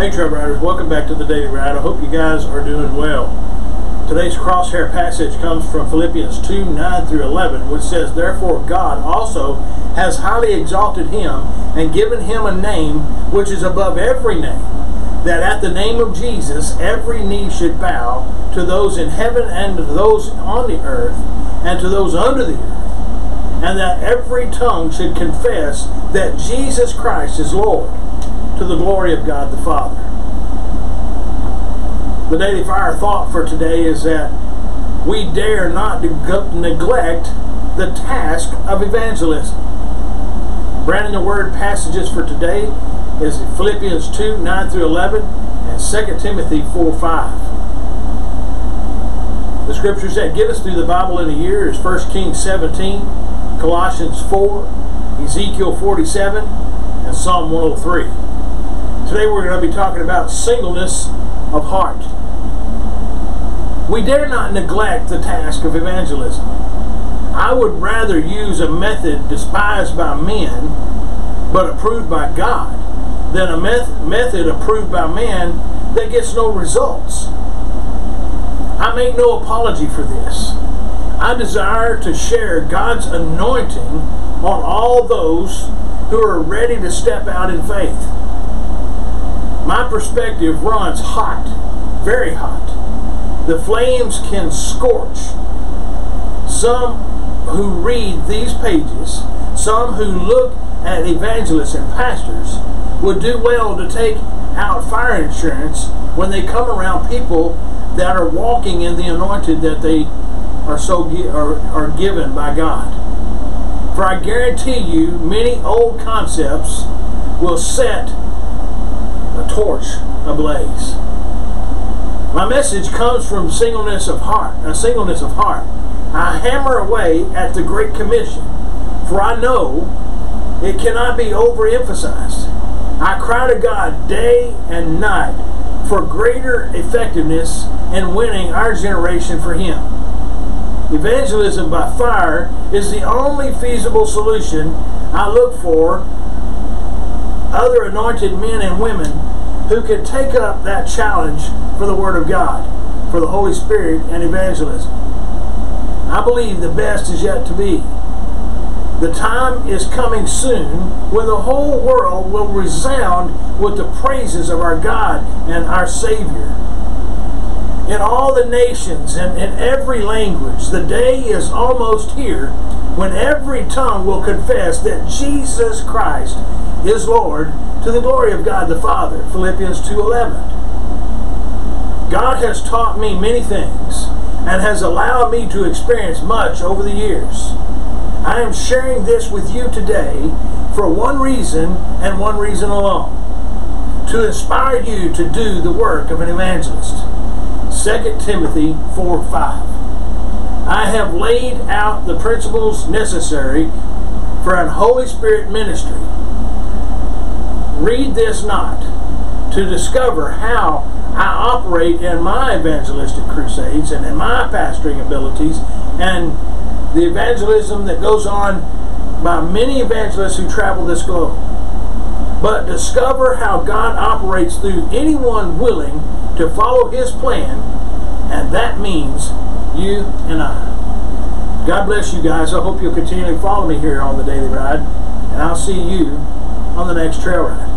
Hey Trail Riders, welcome back to the Daily Ride. I hope you guys are doing well. Today's crosshair passage comes from Philippians 2 9 through 11, which says, Therefore God also has highly exalted him and given him a name which is above every name, that at the name of Jesus every knee should bow to those in heaven and to those on the earth and to those under the earth, and that every tongue should confess that Jesus Christ is Lord to the glory of God the Father. The Daily Fire thought for today is that we dare not neglect the task of evangelism. Brandon, the word passages for today is Philippians 2 9 through 11 and 2 Timothy 4 5. The scriptures that get us through the Bible in a year is 1 Kings 17, Colossians 4, Ezekiel 47, and Psalm 103. Today we're going to be talking about singleness of heart. We dare not neglect the task of evangelism. I would rather use a method despised by men but approved by God than a meth method approved by man that gets no results. I make no apology for this. I desire to share God's anointing on all those who are ready to step out in faith. My perspective runs hot, very hot. The flames can scorch. Some who read these pages, some who look at evangelists and pastors, would do well to take out fire insurance when they come around people that are walking in the anointed that they are so are, are given by God. For I guarantee you, many old concepts will set torch ablaze. My message comes from singleness of heart, a singleness of heart. I hammer away at the Great Commission, for I know it cannot be overemphasized. I cry to God day and night for greater effectiveness in winning our generation for Him. Evangelism by fire is the only feasible solution I look for other anointed men and women who can take up that challenge for the Word of God, for the Holy Spirit and evangelism. I believe the best is yet to be. The time is coming soon when the whole world will resound with the praises of our God and our Savior. In all the nations and in every language, the day is almost here when every tongue will confess that Jesus Christ is Lord to the glory of God the Father. Philippians 2.11 God has taught me many things and has allowed me to experience much over the years. I am sharing this with you today for one reason and one reason alone. To inspire you to do the work of an evangelist. 2 Timothy 4 5. I have laid out the principles necessary for an Holy Spirit ministry. Read this not to discover how I operate in my evangelistic crusades and in my pastoring abilities and the evangelism that goes on by many evangelists who travel this globe. But discover how God operates through anyone willing to follow His plan, and that means you and I. God bless you guys. I hope you'll continue to follow me here on the Daily Ride, and I'll see you on the next trail ride.